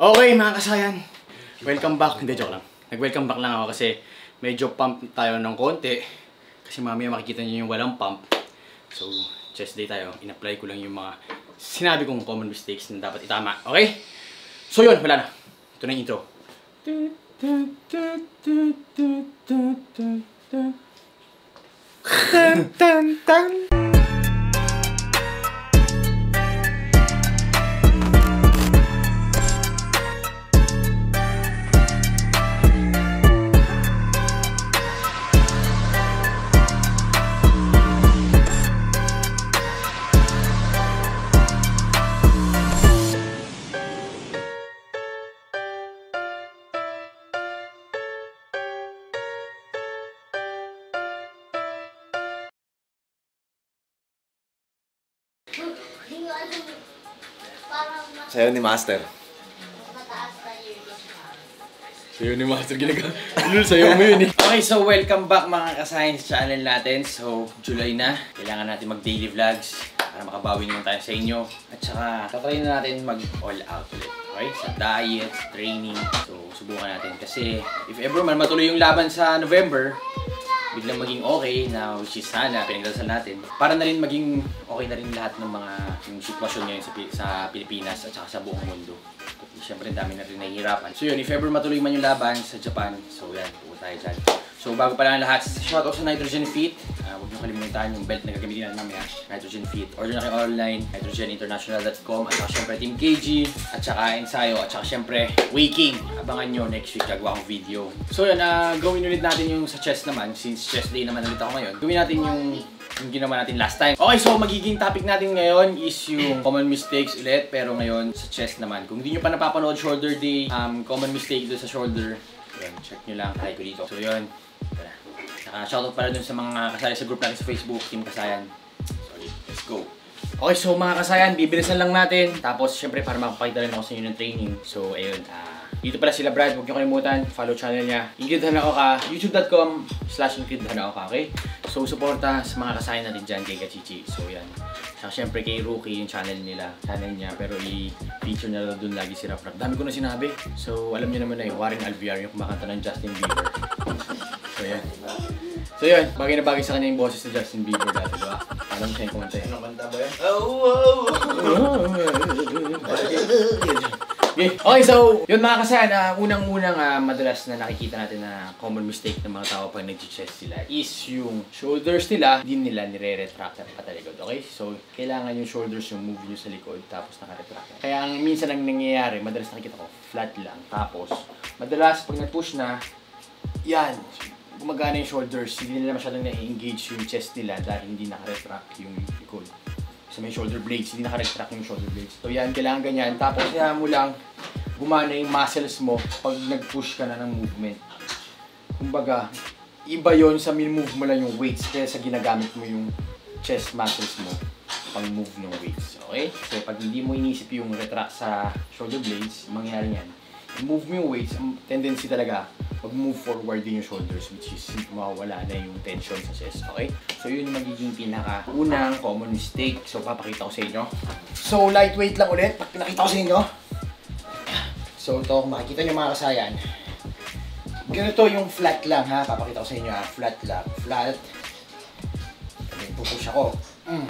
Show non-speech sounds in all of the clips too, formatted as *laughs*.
Okay mga kasayan, welcome back. Hindi, joke lang. Nag-welcome back lang ako kasi medyo pump tayo ng konti. Kasi mamaya makikita niyo yung walang pump. So, chest day tayo. In-apply ko lang yung mga sinabi kong common mistakes na dapat itama. Okay? So yun, wala na. Ito na yung intro. Tan, tan, tan. Sa'yo ni Master. Sa'yo ni Master ginaga. *laughs* Lul, sa'yo mo yun eh. Okay, so welcome back mga ka-science channel natin. So, July na. Kailangan natin mag-daily vlogs para makabawi naman tayo sa inyo. At saka, tatry na natin mag-all out ulit. Okay? Sa diet, training. So, subukan natin. Kasi, if ever man matuloy yung laban sa November, biglang maging okay na which is sana pinagdasal natin para na rin maging okay na rin lahat ng mga yung sitwasyon ngayon sa, sa Pilipinas at saka sa buong mundo. Siyempre, dami na rin nahihirapan. So yun, if ever matuloy man yung laban sa Japan, so yan, pupunta tayo dyan. So bago pa lang lahat, shoutout sa Nitrogen Fit. Huwag niyo kalimutan yung belt na gagamitin natin mamaya. Nitrogen Fit. Order na kayo online, nitrogeninternational.com at saka syempre Team KG at saka Ensayo at saka syempre Waking. Abangan nyo next week gagawa akong video. So yun, uh, gawin ulit natin yung sa chest naman since chest day naman ulit ako ngayon. Gawin natin yung yung ginawa natin last time. Okay, so magiging topic natin ngayon is yung common mistakes ulit. Pero ngayon sa chest naman. Kung hindi nyo pa napapanood shoulder day, um, common mistake doon sa shoulder, yun, check nyo lang, try ko dito. So yun, tara. Saka shoutout pala dun sa mga kasali sa group natin sa Facebook, Team Kasayan. Sorry, let's go. Okay, so mga kasayan, bibilisan lang natin. Tapos, syempre, para makapakita rin ako sa inyo ng training. So, ayun, ah, dito pala sila Brad, huwag niyo kalimutan, follow channel niya. Ingrid Hanaoka, youtube.com slash Ingrid Hanaoka, okay? So, suporta sa mga kasayan natin dyan kay Kachichi. So, yan. Saka syempre kay Rookie, yung channel nila, channel niya, pero i-feature na dun lagi si Rap Rap. Dami ko na sinabi. So, alam niyo naman na yung Warren Alviar, yung kumakanta ng Justin Bieber. So, yan. So, yun. Bagay na bagay sa kanya yung boses ni Justin Bieber dati, di ba? Alam siya yung kumanta eh. Ano kanta ba yan? Oh, oh, Okay. *laughs* okay, so, yun mga kasayan, uh, unang-unang ah, madalas na nakikita natin na common mistake ng mga tao pag nag-chest sila is yung shoulders nila, hindi nila nire-retract at patalikod. Okay? So, kailangan yung shoulders yung move nyo sa likod tapos naka-retract. Kaya ang minsan ang nangyayari, madalas nakikita ko, flat lang. Tapos, madalas pag nag-push na, yan, gumagana yung shoulders, hindi nila masyadong na-engage yung chest nila dahil hindi naka-retract yung likod sa may shoulder blades, hindi naka-retract yung shoulder blades. So yan, kailangan ganyan. Tapos kaya mo lang gumana yung muscles mo pag nag-push ka na ng movement. Kumbaga, iba yon sa move mo lang yung weights kaya sa ginagamit mo yung chest muscles mo pang move ng weights. Okay? So pag hindi mo inisip yung retract sa shoulder blades, mangyayari yan. Move mo yung weights, tendency talaga, mag-move forward din yung shoulders which is mawawala na yung tension sa chest. Okay? So yun yung magiging pinaka unang common mistake. So papakita ko sa inyo. So lightweight lang ulit. Pinakita ko sa inyo. So ito, kung makikita nyo mga kasayan. Ganito yung flat lang ha. Papakita ko sa inyo ha. Flat lang. Flat. Pupush ako. Mm.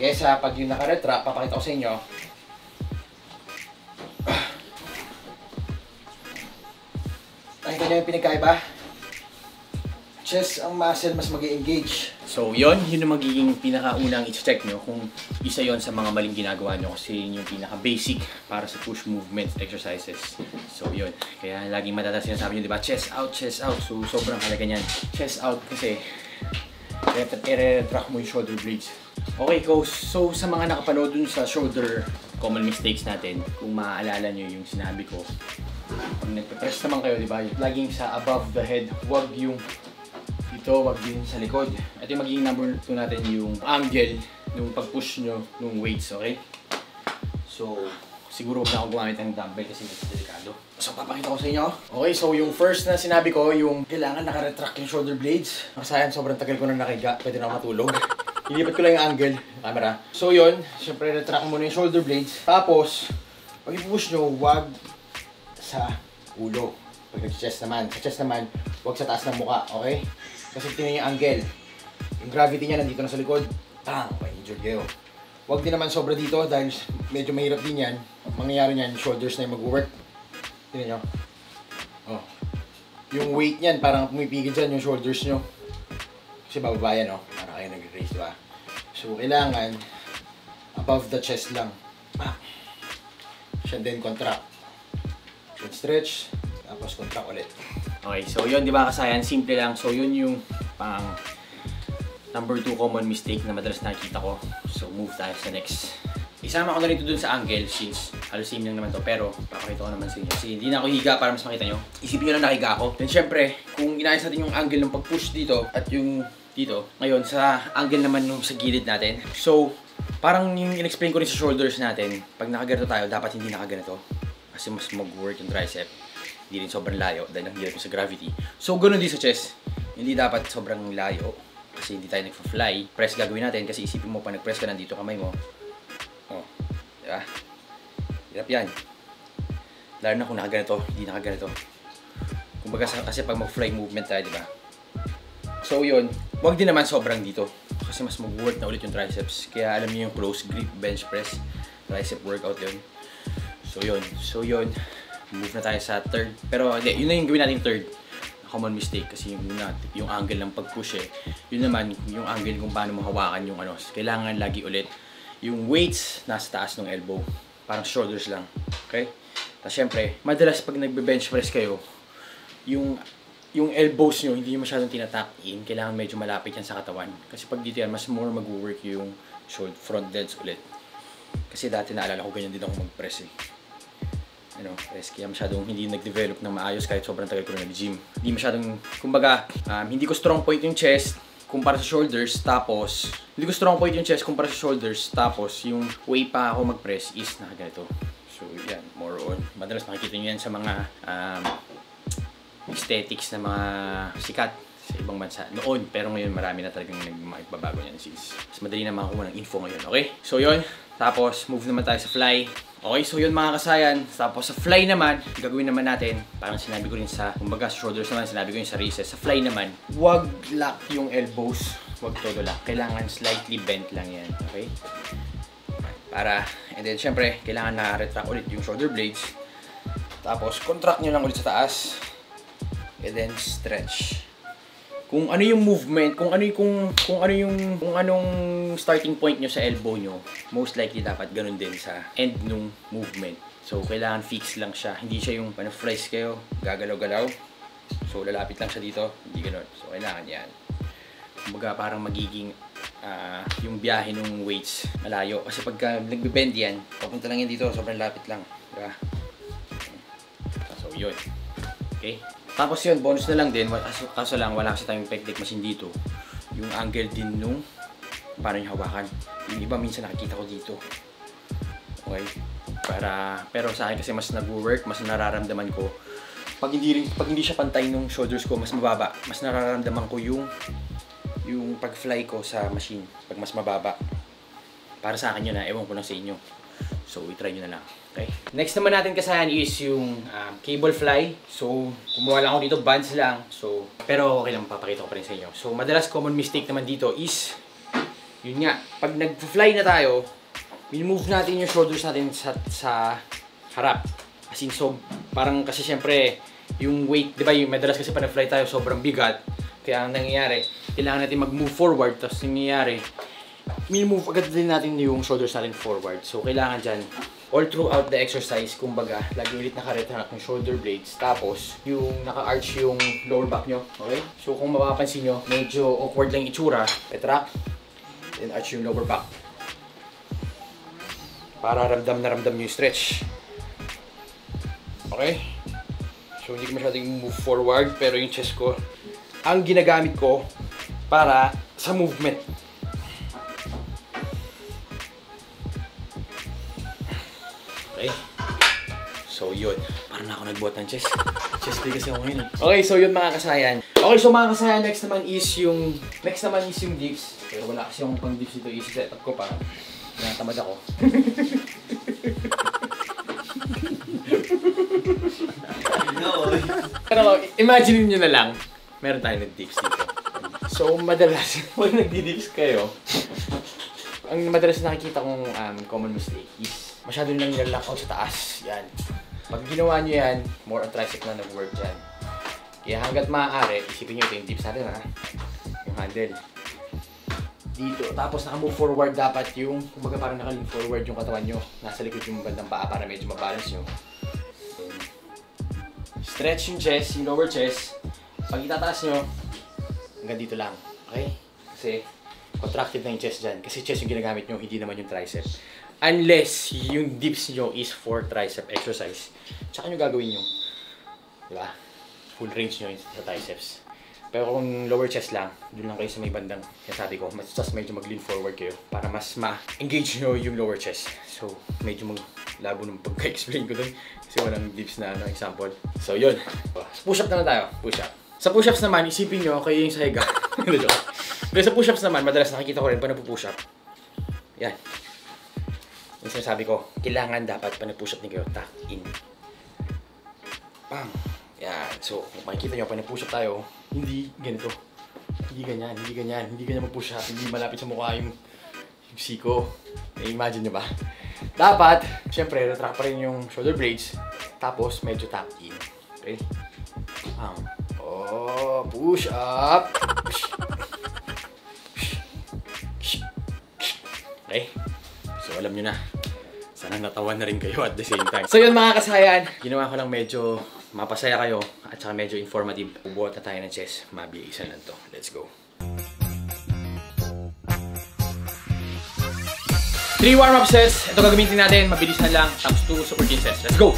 Kesa pag yung naka-retract, papakita ko sa inyo. Nakita nyo yung pinagkaiba? Chest ang muscle mas mag engage So yon yun yung magiging pinakaunang i-check nyo kung isa yon sa mga maling ginagawa nyo kasi yun yung pinaka-basic para sa push movement exercises. So yun, kaya laging matatas sinasabi nyo, di ba? Chest out, chest out. So sobrang halaga niyan. Chest out kasi i-retract mo yung shoulder blades. Okay, coach. So, sa mga nakapanood dun sa shoulder common mistakes natin, kung maaalala nyo yung sinabi ko, pag nagpe-press naman kayo, di ba? Laging sa above the head, huwag yung dito, wag din sa likod. Ito yung magiging number 2 natin yung angle nung pag-push nyo nung weights, okay? So, siguro huwag na ako gumamit ng dumbbell kasi medyo delikado. So, papakita ko sa inyo. Okay, so yung first na sinabi ko, yung kailangan naka-retract yung shoulder blades. Kasayan, sobrang tagal ko na nakiga. Pwede na ako matulog. *laughs* Ilipat ko lang yung angle, camera. So yun, syempre retract mo muna yung shoulder blades. Tapos, Pag i-push nyo, wag sa ulo. Pag nag-chest naman, sa chest naman, wag sa taas ng muka, okay? Kasi tingnan yung angle. Yung gravity niya nandito na sa likod, tang, pa-injured kayo. Wag din naman sobra dito dahil medyo mahirap din yan. Mangyayari niyan, shoulders na yung mag-work. Tingnan nyo. Oh. Yung weight niyan, parang pumipigil dyan yung shoulders nyo. Kasi bababa yan, oh. Para kayo nag-raise, diba? So, kailangan above the chest lang. Ah. Siya din contract. Then stretch, tapos contract ulit. Okay, so yun, di ba kasayan? Simple lang. So yun yung pang number 2 common mistake na madalas nakikita ko. So move tayo sa next. Isama ko na rito dun sa angle since halos same lang naman to pero papakita ko naman sa inyo. Kasi hindi na ako higa para mas makita nyo. Isipin nyo lang nakahiga ako. Then syempre, kung inayos natin yung angle ng pag-push dito at yung dito, ngayon sa angle naman nung sa gilid natin. So, parang yung in-explain ko rin sa shoulders natin, pag nakaganito tayo, dapat hindi nakaganito. Kasi mas mag-work yung tricep. Hindi rin sobrang layo dahil ang hirap sa gravity. So, ganun din sa chest. Hindi dapat sobrang layo kasi hindi tayo nagfa-fly. Press gagawin natin kasi isipin mo pa nag-press ka nandito kamay mo. Oh, di ba? Hirap yan. Lalo na kung nakaganito, hindi nakaganito. Kumbaga kasi pag mag-fly movement tayo, di ba? So yun, wag din naman sobrang dito. Kasi mas mag-work na ulit yung triceps. Kaya alam niyo yung close grip bench press. Tricep workout yun. So yun, so yun. Move na tayo sa third. Pero hindi, yun na yung gawin natin third. Common mistake kasi yung una, yung angle ng pag-push eh. Yun naman, yung angle kung paano mo hawakan yung ano. Kailangan lagi ulit yung weights nasa taas ng elbow. Parang shoulders lang. Okay? Tapos syempre, madalas pag nagbe-bench press kayo, yung yung elbows nyo, hindi nyo masyadong tinatap in. Kailangan medyo malapit yan sa katawan. Kasi pag dito yan, mas more mag-work yung shoulder, front delts ulit. Kasi dati naalala ko ganyan din ako mag-press eh. Ano, press. Kaya masyadong hindi nag-develop ng maayos kahit sobrang tagal ko na nag-gym. Hindi masyadong, kumbaga, um, hindi ko strong point yung chest kumpara sa shoulders. Tapos, hindi ko strong point yung chest kumpara sa shoulders. Tapos, yung way pa ako mag-press is nakaganito. So, yan, more on. Madalas makikita nyo yan sa mga um, aesthetics na mga sikat sa ibang bansa noon. Pero ngayon marami na talagang nagbabago niyan sis. Mas madali na makakuha ng info ngayon, okay? So yun, tapos move naman tayo sa fly. Okay, so yun mga kasayan. Tapos sa fly naman, gagawin naman natin, parang sinabi ko rin sa, kumbaga shoulders naman, sinabi ko rin sa raises. Sa fly naman, wag lock yung elbows. Wag todo lock. Kailangan slightly bent lang yan, okay? Para, and then syempre, kailangan na-retract ulit yung shoulder blades. Tapos, contract nyo lang ulit sa taas and then stretch. Kung ano yung movement, kung ano yung kung, kung ano yung kung anong starting point nyo sa elbow nyo, most likely dapat ganun din sa end nung movement. So kailangan fix lang siya. Hindi siya yung ano flies kayo, gagalaw-galaw. So lalapit lang siya dito, hindi ganun. So kailangan yan. Kumbaga parang magiging ah, yung biyahe ng weights malayo. Kasi pagka nagbe-bend yan, papunta lang yan dito, sobrang lapit lang. Diba? So yun. Okay? Tapos yun, bonus na lang din, kaso, kaso lang wala kasi tayong pec deck machine dito. Yung angle din nung paano yung hawakan. Yung iba minsan nakikita ko dito. Okay? Para, pero sa akin kasi mas nag-work, mas nararamdaman ko. Pag hindi, pag hindi siya pantay nung shoulders ko, mas mababa. Mas nararamdaman ko yung yung pag-fly ko sa machine. Pag mas mababa. Para sa akin yun na, ewan ko lang sa inyo. So, i-try nyo na lang. Okay? Next naman natin kasayan is yung um, cable fly. So, kumuha lang ako dito, bands lang. So, pero okay lang, papakita ko pa rin sa inyo. So, madalas common mistake naman dito is, yun nga, pag nag-fly na tayo, minimove natin yung shoulders natin sa, sa harap. As in, so, parang kasi syempre, yung weight, di ba, yung madalas kasi pa nag-fly tayo, sobrang bigat. Kaya ang nangyayari, kailangan natin mag-move forward, tapos nangyayari, minimove agad din natin yung shoulders natin forward. So, kailangan dyan, all throughout the exercise, kumbaga, lagi ulit naka-retract yung shoulder blades. Tapos, yung naka-arch yung lower back nyo. Okay? So, kung mapapansin nyo, medyo awkward lang itsura. Retract, then arch yung lower back. Para ramdam na ramdam yung stretch. Okay? So, hindi ko masyadong move forward, pero yung chest ko, ang ginagamit ko para sa movement. nagbuhat ng chest. *laughs* chest play kasi ako ngayon. Eh. Okay, so yun mga kasayan. Okay, so mga kasayan, next naman is yung, next naman is yung dips. Pero wala kasi akong pang dips dito. I-set up ko pa. Natamad ako. no. *laughs* Pero imagine niyo na lang, meron tayong nag-dips dito. So, madalas, *laughs* pag nagdi-dips kayo, ang madalas nakikita kong um, common mistake is masyado lang nilalak out sa taas. Yan. Pag ginawa nyo yan, more on tricep na nag-work dyan. Kaya hanggat maaari, isipin nyo ito yung dips natin ha. Yung handle. Dito. Tapos naka-move forward dapat yung, kumbaga parang naka-lean forward yung katawan nyo. Nasa likod yung bandang paa para medyo mabalance nyo. Stretch yung chest, yung lower chest. Pag itataas nyo, hanggang dito lang. Okay? Kasi, contracted na yung chest dyan. Kasi chest yung ginagamit nyo, hindi naman yung tricep. Unless yung dips nyo is for tricep exercise. Tsaka nyo gagawin nyo. Diba? Full range nyo sa triceps. Pero kung lower chest lang, dun lang kayo sa may bandang, yan sabi ko, mas just medyo mag-lean forward kayo para mas ma-engage nyo yung lower chest. So, medyo maglabo ng pagka-explain ko dun kasi walang dips na ano, example. So, yun. Push-up na lang tayo. Push-up. Sa push-ups naman, isipin nyo, kayo yung sa higa. *laughs* Pero sa push-ups naman, madalas nakikita ko rin pa nagpo-push up. Yan. Yung sinasabi ko, kailangan dapat pa nag-push up ni kayo, tuck in. Bam! Yan. So, kung makikita nyo, pa nag-push up tayo, hindi ganito. Hindi ganyan, hindi ganyan, hindi ganyan mag-push up, hindi malapit sa mukha yung, yung siko. Na-imagine nyo ba? Dapat, syempre, retract pa rin yung shoulder blades, tapos medyo tuck in. Okay? Bam. Oh, push up. Okay? So alam nyo na. Sana natawa na rin kayo at the same time. So yun mga kasayan, ginawa ko lang medyo mapasaya kayo at saka medyo informative. Bubuhat na tayo ng chess. Mabiisan lang to. Let's go. Three warm-up sets. Ito gagamitin natin. Mabilis na lang. Tapos two super chin sets. Let's go!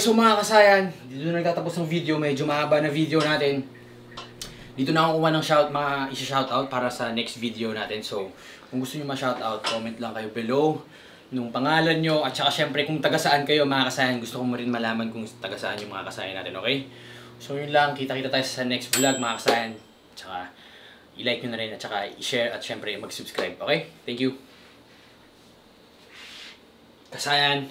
So mga kasayan, dito na nagtatapos ng video. Medyo mahaba na video natin. Dito na ako kuha ng shout, mga isa-shoutout para sa next video natin. So, kung gusto nyo ma-shoutout, comment lang kayo below nung pangalan nyo. At saka syempre, kung taga saan kayo mga kasayan, gusto ko mo rin malaman kung taga saan yung mga kasayan natin, okay? So, yun lang. Kita-kita tayo sa next vlog mga kasayan. At saka, i-like nyo na rin at saka i-share at syempre mag-subscribe, okay? Thank you. Kasayan,